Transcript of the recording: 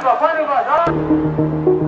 ルバファルバだ